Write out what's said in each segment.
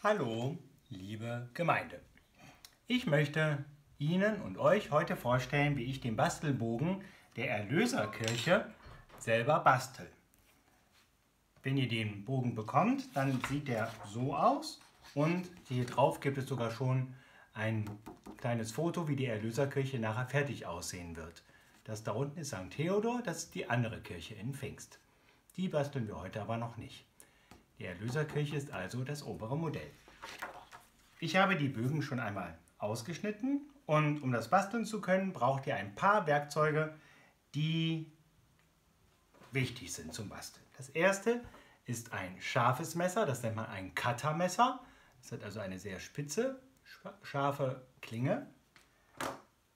Hallo, liebe Gemeinde. Ich möchte Ihnen und euch heute vorstellen, wie ich den Bastelbogen der Erlöserkirche selber bastel. Wenn ihr den Bogen bekommt, dann sieht der so aus und hier drauf gibt es sogar schon ein kleines Foto, wie die Erlöserkirche nachher fertig aussehen wird. Das da unten ist St. Theodor, das ist die andere Kirche in Pfingst. Die basteln wir heute aber noch nicht. Die Erlöserkirche ist also das obere Modell. Ich habe die Bögen schon einmal ausgeschnitten und um das basteln zu können, braucht ihr ein paar Werkzeuge, die wichtig sind zum Basteln. Das erste ist ein scharfes Messer, das nennt man ein Cuttermesser. Das hat also eine sehr spitze, scharfe Klinge.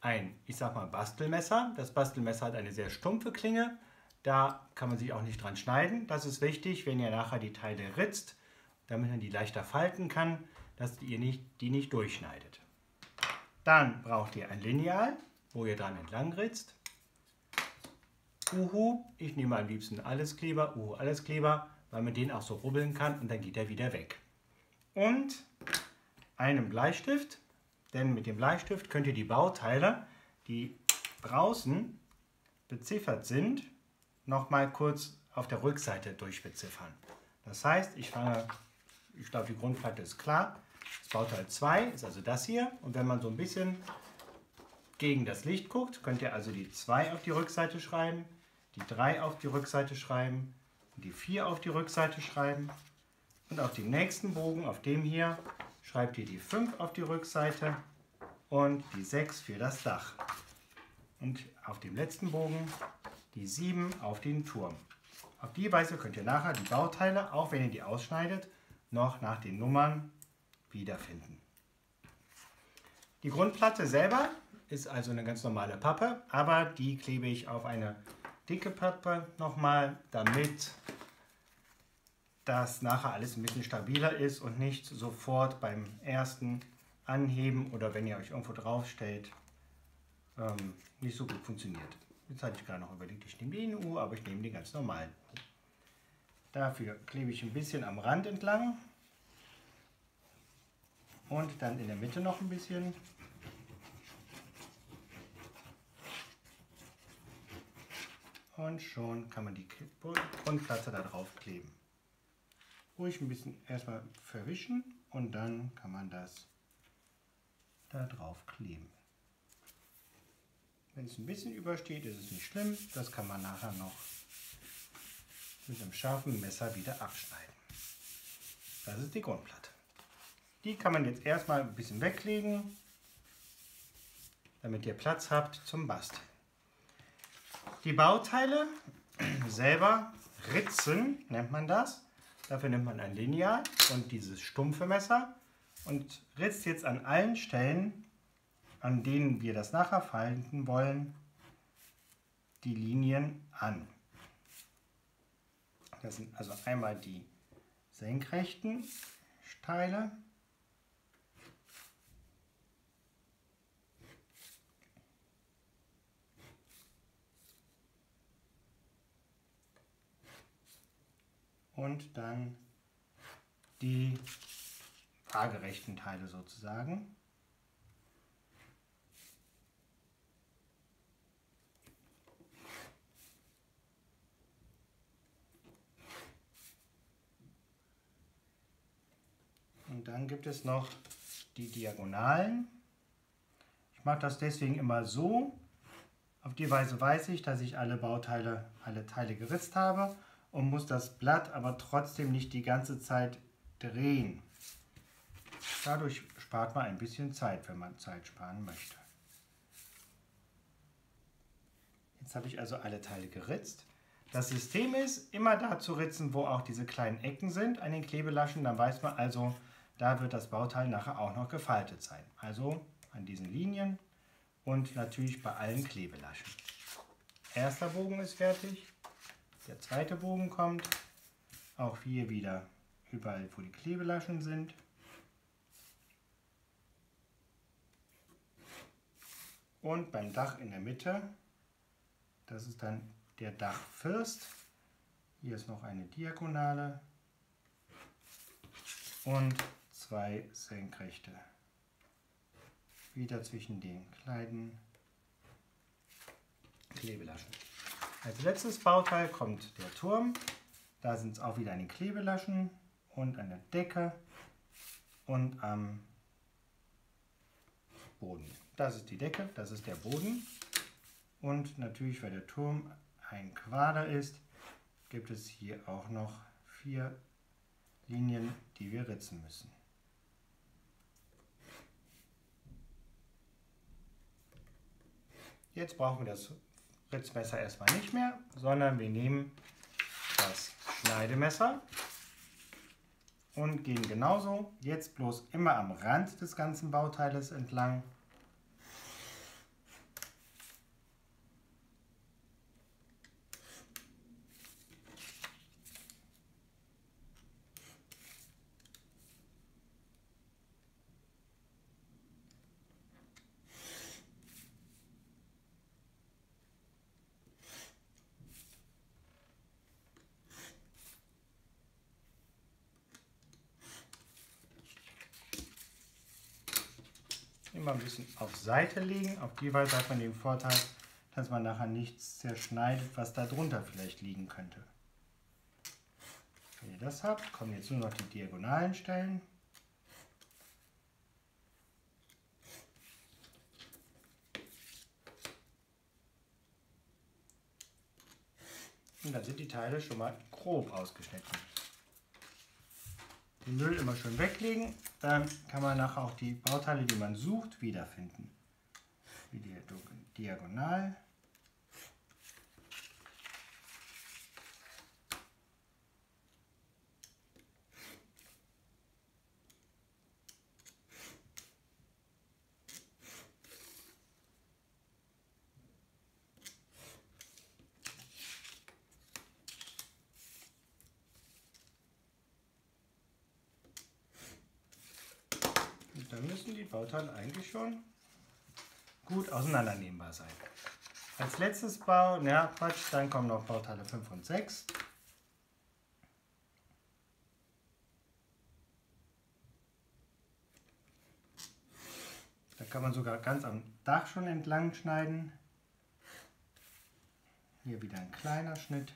Ein, ich sag mal, Bastelmesser. Das Bastelmesser hat eine sehr stumpfe Klinge da kann man sich auch nicht dran schneiden. Das ist wichtig, wenn ihr nachher die Teile ritzt, damit man die leichter falten kann, dass ihr nicht, die nicht durchschneidet. Dann braucht ihr ein Lineal, wo ihr dran entlang ritzt. Uhu, ich nehme am liebsten Alleskleber, Uhu Alleskleber, weil man den auch so rubbeln kann und dann geht er wieder weg. Und einen Bleistift, denn mit dem Bleistift könnt ihr die Bauteile, die draußen beziffert sind, noch mal kurz auf der Rückseite durchbeziffern. Das heißt, ich fange, ich glaube die Grundplatte ist klar, das Bauteil 2 ist also das hier und wenn man so ein bisschen gegen das Licht guckt, könnt ihr also die 2 auf die Rückseite schreiben, die 3 auf die Rückseite schreiben, die 4 auf die Rückseite schreiben und auf dem nächsten Bogen, auf dem hier, schreibt ihr die 5 auf die Rückseite und die 6 für das Dach. Und auf dem letzten Bogen die 7 auf den Turm. Auf die Weise könnt ihr nachher die Bauteile, auch wenn ihr die ausschneidet, noch nach den Nummern wiederfinden. Die Grundplatte selber ist also eine ganz normale Pappe, aber die klebe ich auf eine dicke Pappe nochmal, damit das nachher alles ein bisschen stabiler ist und nicht sofort beim ersten Anheben oder wenn ihr euch irgendwo drauf stellt, ähm, nicht so gut funktioniert. Jetzt hatte ich gerade noch überlegt, ich nehme den U, aber ich nehme den ganz normalen. Dafür klebe ich ein bisschen am Rand entlang und dann in der Mitte noch ein bisschen. Und schon kann man die Grundplatte da drauf kleben. Ruhig ein bisschen erstmal verwischen und dann kann man das da drauf kleben. Wenn es ein bisschen übersteht, ist es nicht schlimm. Das kann man nachher noch mit einem scharfen Messer wieder abschneiden. Das ist die Grundplatte. Die kann man jetzt erstmal ein bisschen weglegen, damit ihr Platz habt zum Basteln. Die Bauteile selber ritzen, nennt man das. Dafür nimmt man ein Lineal und dieses stumpfe Messer und ritzt jetzt an allen Stellen an denen wir das nachher falten wollen, die Linien an. Das sind also einmal die senkrechten Teile, und dann die waagerechten Teile sozusagen. Dann gibt es noch die Diagonalen. Ich mache das deswegen immer so. Auf die Weise weiß ich, dass ich alle Bauteile, alle Teile geritzt habe und muss das Blatt aber trotzdem nicht die ganze Zeit drehen. Dadurch spart man ein bisschen Zeit, wenn man Zeit sparen möchte. Jetzt habe ich also alle Teile geritzt. Das System ist, immer da zu ritzen, wo auch diese kleinen Ecken sind an den Klebelaschen. Dann weiß man also, da wird das Bauteil nachher auch noch gefaltet sein. Also an diesen Linien und natürlich bei allen Klebelaschen. Erster Bogen ist fertig, der zweite Bogen kommt, auch hier wieder überall, wo die Klebelaschen sind. Und beim Dach in der Mitte, das ist dann der Dachfirst. Hier ist noch eine Diagonale und zwei senkrechte. Wieder zwischen den kleinen Klebelaschen. Als letztes Bauteil kommt der Turm. Da sind es auch wieder den Klebelaschen und der Decke und am Boden. Das ist die Decke, das ist der Boden. Und natürlich, weil der Turm ein Quader ist, gibt es hier auch noch vier Linien, die wir ritzen müssen. Jetzt brauchen wir das Ritzmesser erstmal nicht mehr, sondern wir nehmen das Schneidemesser und gehen genauso, jetzt bloß immer am Rand des ganzen Bauteiles entlang immer ein bisschen auf Seite legen. Auf die Weise hat man den Vorteil, dass man nachher nichts zerschneidet, was da drunter vielleicht liegen könnte. Wenn ihr das habt, kommen jetzt nur noch die diagonalen Stellen. Und dann sind die Teile schon mal grob ausgeschnitten den Müll immer schön weglegen. Dann kann man nachher auch die Bauteile, die man sucht, wiederfinden. Wie die Diagonal. Dann müssen die Bauteile eigentlich schon gut auseinandernehmbar sein. Als letztes Bau, ja Quatsch, dann kommen noch Bauteile 5 und 6. Da kann man sogar ganz am Dach schon entlang schneiden. Hier wieder ein kleiner Schnitt.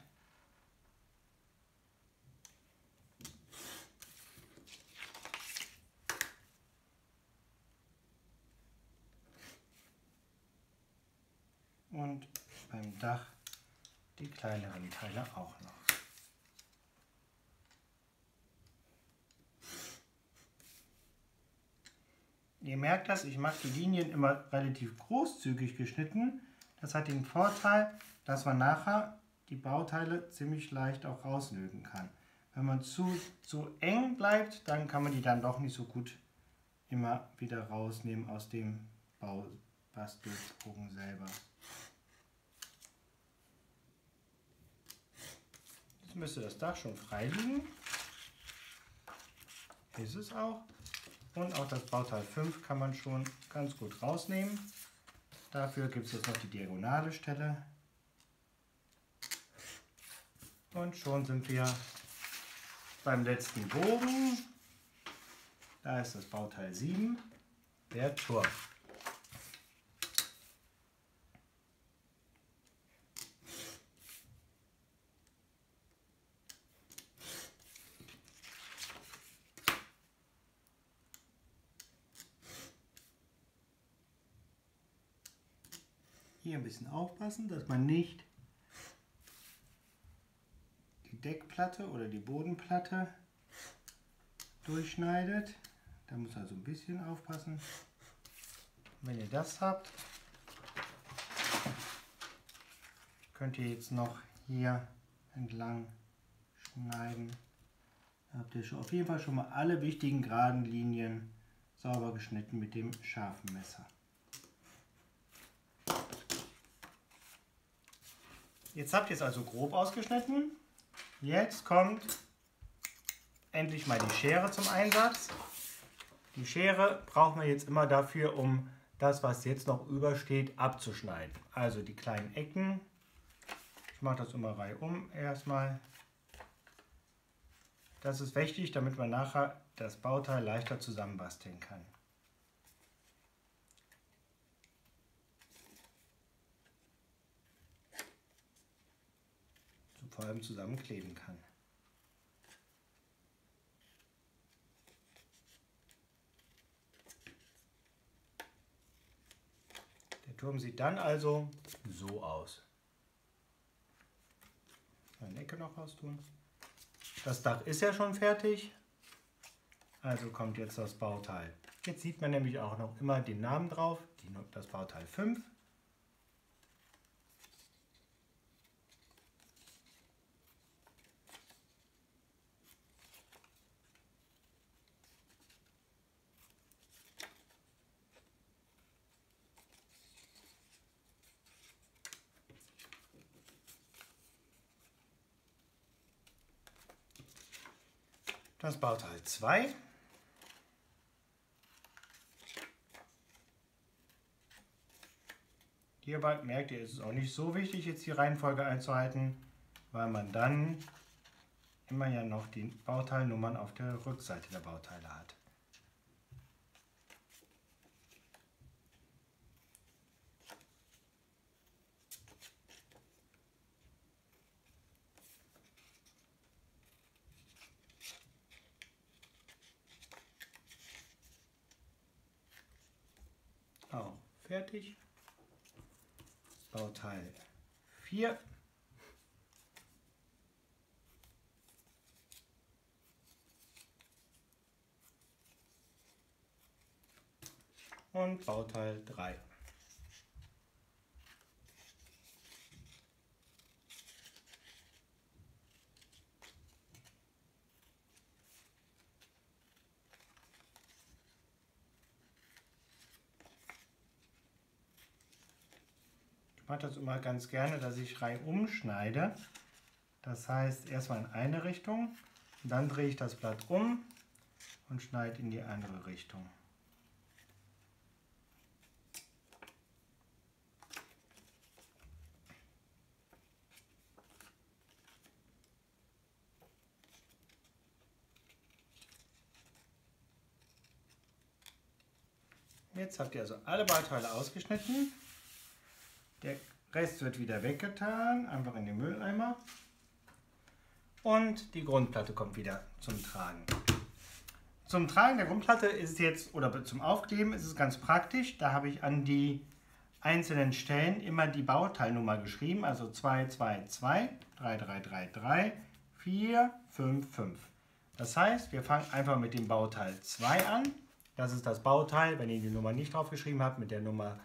Und beim Dach die kleineren Teile auch noch. Ihr merkt das, ich mache die Linien immer relativ großzügig geschnitten. Das hat den Vorteil, dass man nachher die Bauteile ziemlich leicht auch rauslögen kann. Wenn man zu, zu eng bleibt, dann kann man die dann doch nicht so gut immer wieder rausnehmen aus dem Baubastelbogen selber. Müsste das Dach schon frei liegen. Ist es auch. Und auch das Bauteil 5 kann man schon ganz gut rausnehmen. Dafür gibt es jetzt noch die diagonale Stelle. Und schon sind wir beim letzten Bogen. Da ist das Bauteil 7, der Turm. Bisschen aufpassen, dass man nicht die Deckplatte oder die Bodenplatte durchschneidet. Da muss also ein bisschen aufpassen. Wenn ihr das habt, könnt ihr jetzt noch hier entlang schneiden. Da habt ihr schon auf jeden Fall schon mal alle wichtigen geraden Linien sauber geschnitten mit dem scharfen Messer. Jetzt habt ihr es also grob ausgeschnitten. Jetzt kommt endlich mal die Schere zum Einsatz. Die Schere brauchen wir jetzt immer dafür, um das, was jetzt noch übersteht, abzuschneiden. Also die kleinen Ecken. Ich mache das immer reihum erstmal. Das ist wichtig, damit man nachher das Bauteil leichter zusammenbasteln kann. Vor allem zusammenkleben kann. Der Turm sieht dann also so aus. Eine Ecke noch raus tun. Das Dach ist ja schon fertig. Also kommt jetzt das Bauteil. Jetzt sieht man nämlich auch noch immer den Namen drauf, das Bauteil 5. Das Bauteil 2. Hierbei merkt ihr, es ist auch nicht so wichtig, jetzt die Reihenfolge einzuhalten, weil man dann immer ja noch die Bauteilnummern auf der Rückseite der Bauteile hat. Auch fertig. Bauteil 4. Und Bauteil 3. mache das immer ganz gerne, dass ich rein umschneide. Das heißt, erstmal in eine Richtung, dann drehe ich das Blatt um und schneide in die andere Richtung. Jetzt habt ihr also alle Bauteile ausgeschnitten. Der Rest wird wieder weggetan, einfach in den Mülleimer. Und die Grundplatte kommt wieder zum Tragen. Zum Tragen der Grundplatte ist es jetzt, oder zum Aufkleben ist es ganz praktisch. Da habe ich an die einzelnen Stellen immer die Bauteilnummer geschrieben, also 222, 3333, 455. Das heißt, wir fangen einfach mit dem Bauteil 2 an. Das ist das Bauteil, wenn ihr die Nummer nicht draufgeschrieben habt, mit der Nummer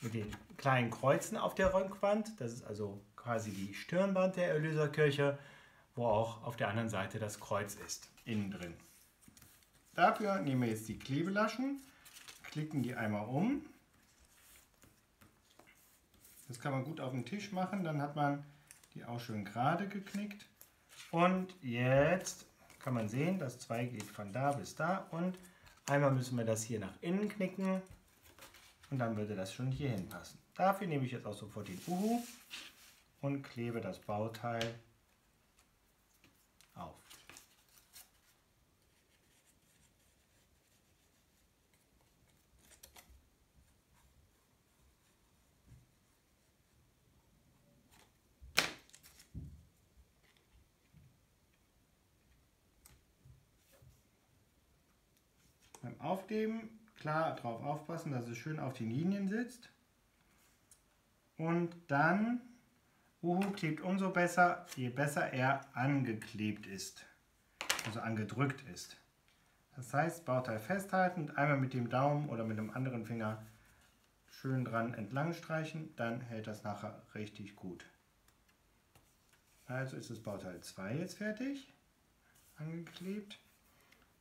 mit den kleinen Kreuzen auf der Rückwand. Das ist also quasi die Stirnwand der Erlöserkirche, wo auch auf der anderen Seite das Kreuz ist, innen drin. Dafür nehmen wir jetzt die Klebelaschen, klicken die einmal um. Das kann man gut auf den Tisch machen, dann hat man die auch schön gerade geknickt. Und jetzt kann man sehen, das 2 geht von da bis da und einmal müssen wir das hier nach innen knicken und dann würde das schon hier hinpassen. Dafür nehme ich jetzt auch sofort den Uhu und klebe das Bauteil auf. Beim Aufkleben klar drauf aufpassen, dass es schön auf die Linien sitzt. Und dann, Uhu klebt umso besser, je besser er angeklebt ist, also angedrückt ist. Das heißt, Bauteil festhalten einmal mit dem Daumen oder mit dem anderen Finger schön dran entlang streichen, dann hält das nachher richtig gut. Also ist das Bauteil 2 jetzt fertig, angeklebt.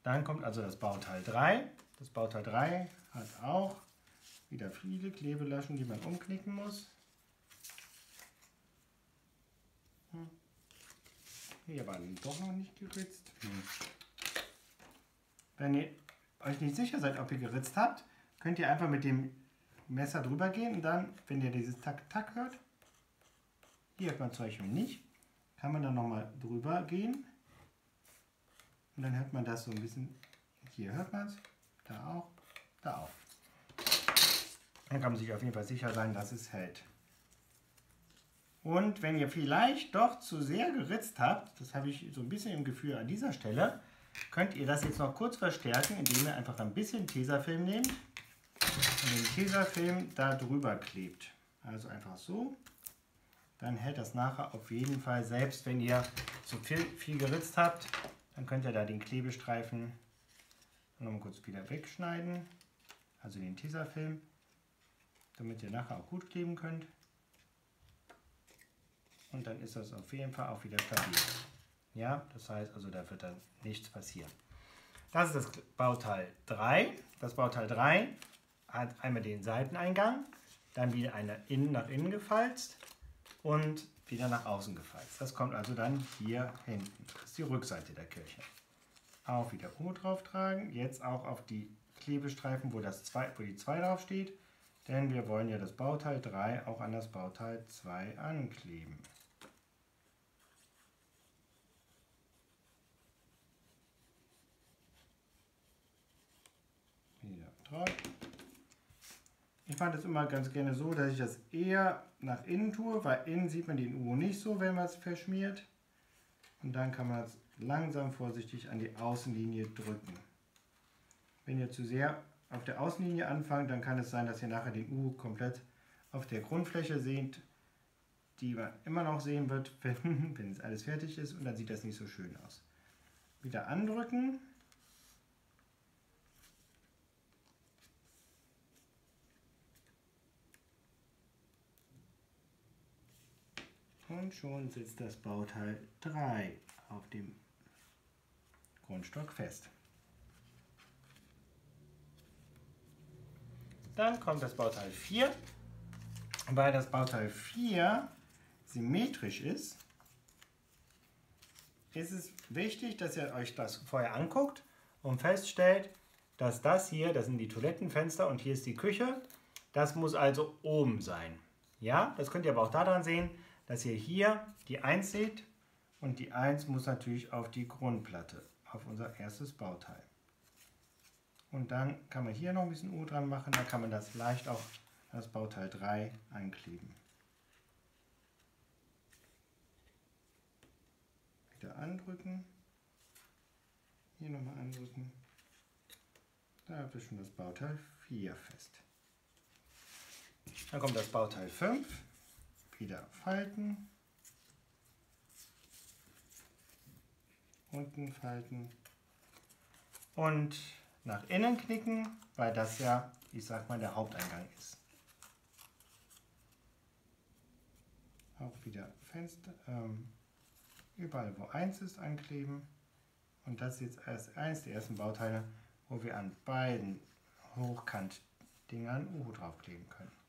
Dann kommt also das Bauteil 3. Das Bauteil 3 hat auch wieder viele Klebelaschen, die man umknicken muss. Hm. Hier war doch noch nicht geritzt. Hm. Wenn ihr euch nicht sicher seid, ob ihr geritzt habt, könnt ihr einfach mit dem Messer drüber gehen und dann, wenn ihr dieses Tack-Tack hört, hier hört man zum Beispiel nicht, kann man dann nochmal drüber gehen Und dann hört man das so ein bisschen, hier hört man es, da auch, da auch. Dann kann man sich auf jeden Fall sicher sein, dass es hält. Und wenn ihr vielleicht doch zu sehr geritzt habt, das habe ich so ein bisschen im Gefühl an dieser Stelle, könnt ihr das jetzt noch kurz verstärken, indem ihr einfach ein bisschen Tesafilm nehmt und den Tesafilm da drüber klebt. Also einfach so. Dann hält das nachher auf jeden Fall, selbst wenn ihr zu viel, viel geritzt habt, dann könnt ihr da den Klebestreifen nochmal kurz wieder wegschneiden. Also den Tesafilm, damit ihr nachher auch gut kleben könnt. Und dann ist das auf jeden Fall auch wieder stabil. Ja, das heißt also, da wird dann nichts passieren. Das ist das Bauteil 3. Das Bauteil 3 hat einmal den Seiteneingang, dann wieder eine innen nach innen gefalzt und wieder nach außen gefalzt. Das kommt also dann hier hinten. Das ist die Rückseite der Kirche. Auch wieder U drauf tragen. Jetzt auch auf die Klebestreifen, wo, das 2, wo die 2 drauf steht. Denn wir wollen ja das Bauteil 3 auch an das Bauteil 2 ankleben. drauf. Ich mache das immer ganz gerne so, dass ich das eher nach innen tue, weil innen sieht man den U nicht so, wenn man es verschmiert. Und dann kann man es langsam vorsichtig an die Außenlinie drücken. Wenn ihr zu sehr auf der Außenlinie anfangt, dann kann es sein, dass ihr nachher den U komplett auf der Grundfläche seht, die man immer noch sehen wird, wenn, wenn es alles fertig ist und dann sieht das nicht so schön aus. Wieder andrücken Und schon sitzt das Bauteil 3 auf dem Grundstock fest. Dann kommt das Bauteil 4. Weil das Bauteil 4 symmetrisch ist, ist es wichtig, dass ihr euch das vorher anguckt und feststellt, dass das hier, das sind die Toilettenfenster und hier ist die Küche, das muss also oben sein. Ja, das könnt ihr aber auch daran sehen, dass ihr hier die 1 seht und die 1 muss natürlich auf die Grundplatte, auf unser erstes Bauteil. Und dann kann man hier noch ein bisschen U dran machen, dann kann man das leicht auf das Bauteil 3 einkleben. Wieder andrücken, hier nochmal andrücken, da habt ihr schon das Bauteil 4 fest. Dann kommt das Bauteil 5 wieder falten, unten falten. Und nach innen knicken, weil das ja, ich sag mal, der Haupteingang ist. Auch wieder Fenster, ähm, überall wo 1 ist ankleben. Und das ist jetzt als eines der ersten Bauteile, wo wir an beiden Hochkant-Dingern U draufkleben können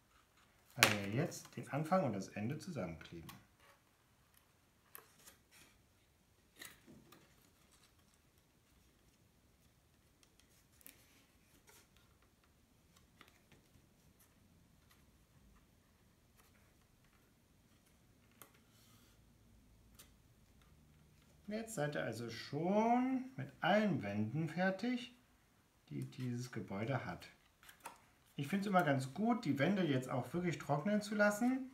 weil wir jetzt den Anfang und das Ende zusammenkleben. Jetzt seid ihr also schon mit allen Wänden fertig, die dieses Gebäude hat. Ich finde es immer ganz gut, die Wände jetzt auch wirklich trocknen zu lassen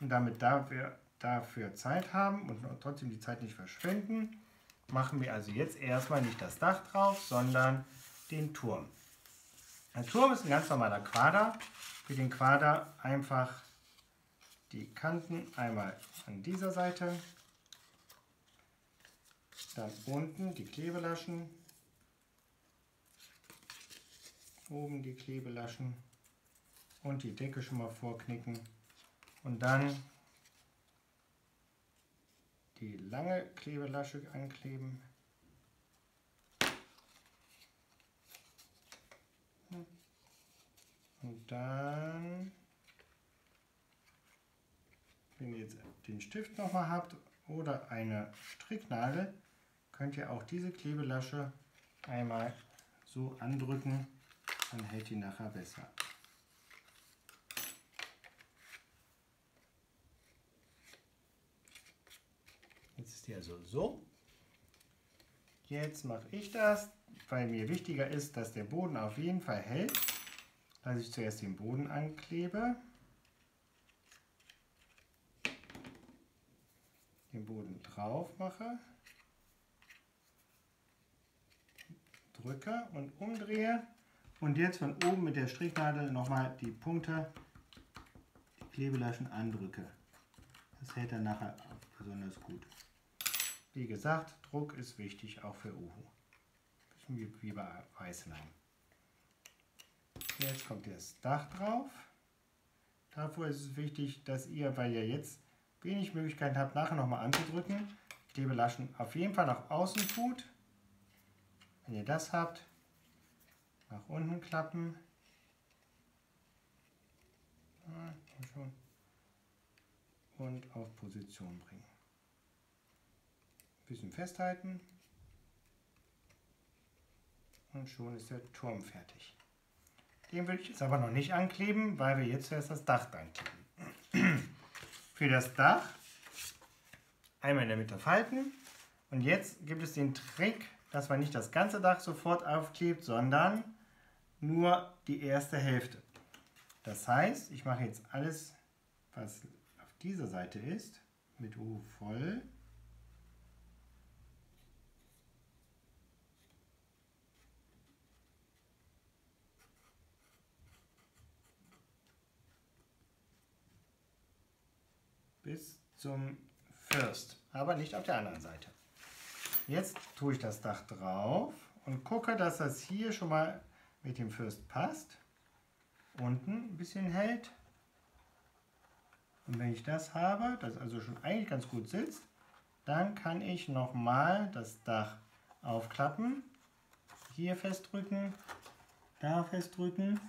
und damit da wir dafür Zeit haben und trotzdem die Zeit nicht verschwenden, machen wir also jetzt erstmal nicht das Dach drauf, sondern den Turm. Ein Turm ist ein ganz normaler Quader. Für den Quader einfach die Kanten einmal an dieser Seite, dann unten die Klebelaschen oben die Klebelaschen und die Decke schon mal vorknicken und dann die lange Klebelasche ankleben. Und dann, wenn ihr jetzt den Stift nochmal habt oder eine Stricknadel, könnt ihr auch diese Klebelasche einmal so andrücken dann hält die nachher besser. Jetzt ist die also so. Jetzt mache ich das, weil mir wichtiger ist, dass der Boden auf jeden Fall hält, dass ich zuerst den Boden anklebe. Den Boden drauf mache. Drücke und umdrehe. Und jetzt von oben mit der Stricknadel nochmal die Punkte, die Klebelaschen andrücke. Das hält dann nachher besonders gut. Wie gesagt, Druck ist wichtig auch für Uhu. Wie, bei Weißlein. Jetzt kommt das Dach drauf. Dafür ist es wichtig, dass ihr, weil ihr jetzt wenig Möglichkeiten habt, nachher nochmal anzudrücken, Klebelaschen auf jeden Fall nach außen tut. Wenn ihr das habt, nach unten klappen. Und auf Position bringen bisschen festhalten und schon ist der Turm fertig. Den würde ich jetzt aber noch nicht ankleben, weil wir jetzt erst das Dach ankleben. Für das Dach einmal in der Mitte falten und jetzt gibt es den Trick, dass man nicht das ganze Dach sofort aufklebt, sondern nur die erste Hälfte. Das heißt, ich mache jetzt alles, was auf dieser Seite ist, mit U voll bis zum First, aber nicht auf der anderen Seite. Jetzt tue ich das Dach drauf und gucke, dass das hier schon mal mit dem First passt. Unten ein bisschen hält. Und wenn ich das habe, das also schon eigentlich ganz gut sitzt, dann kann ich nochmal das Dach aufklappen, hier festdrücken, da festdrücken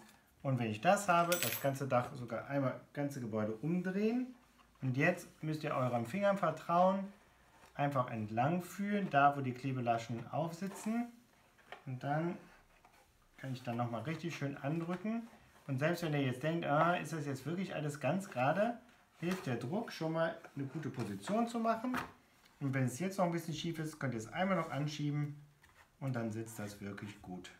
und wenn ich das habe, das ganze Dach sogar einmal ganze Gebäude umdrehen und jetzt müsst ihr euren Fingern vertrauen, einfach entlang fühlen, da wo die Klebelaschen aufsitzen. Und dann kann ich dann nochmal richtig schön andrücken. Und selbst wenn ihr jetzt denkt, ah, ist das jetzt wirklich alles ganz gerade, hilft der Druck schon mal eine gute Position zu machen. Und wenn es jetzt noch ein bisschen schief ist, könnt ihr es einmal noch anschieben und dann sitzt das wirklich gut.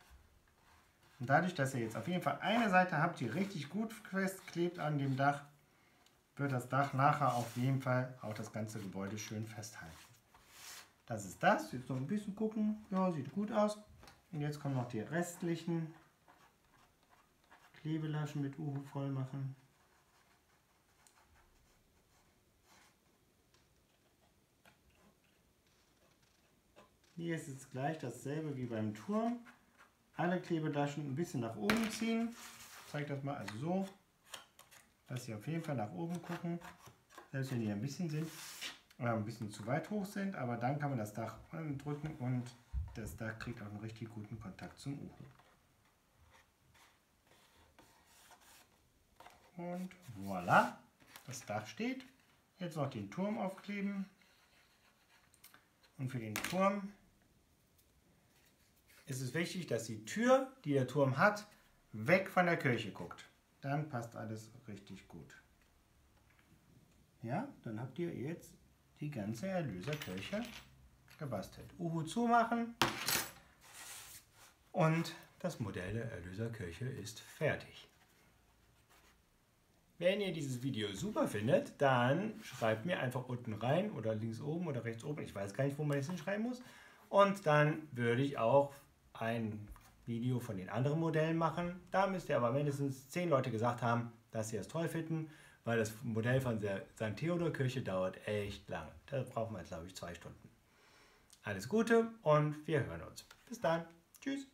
Und dadurch, dass ihr jetzt auf jeden Fall eine Seite habt, die richtig gut festklebt an dem Dach, wird das Dach nachher auf jeden Fall auch das ganze Gebäude schön festhalten. Das ist das. Jetzt noch ein bisschen gucken. Ja, sieht gut aus. Und jetzt kommen noch die restlichen Klebelaschen mit Uhu voll machen. Hier ist es gleich dasselbe wie beim Turm. Alle Klebelaschen ein bisschen nach oben ziehen. Ich zeige das mal also so dass sie auf jeden Fall nach oben gucken, selbst wenn die ein bisschen sind oder ein bisschen zu weit hoch sind, aber dann kann man das Dach drücken und das Dach kriegt auch einen richtig guten Kontakt zum Uhu. Und voilà, das Dach steht. Jetzt noch den Turm aufkleben. Und für den Turm ist es wichtig, dass die Tür, die der Turm hat, weg von der Kirche guckt dann passt alles richtig gut. Ja, dann habt ihr jetzt die ganze Erlöserkirche gebastelt. Uhu zumachen und das Modell der Erlöserkirche ist fertig. Wenn ihr dieses Video super findet, dann schreibt mir einfach unten rein oder links oben oder rechts oben. Ich weiß gar nicht, wo man das hinschreiben muss. Und dann würde ich auch ein Video von den anderen Modellen machen. Da müsst ihr aber mindestens 10 Leute gesagt haben, dass sie es toll finden, weil das Modell von der St. Theodor Kirche dauert echt lange. Da brauchen wir, glaube ich, zwei Stunden. Alles Gute und wir hören uns. Bis dann. Tschüss.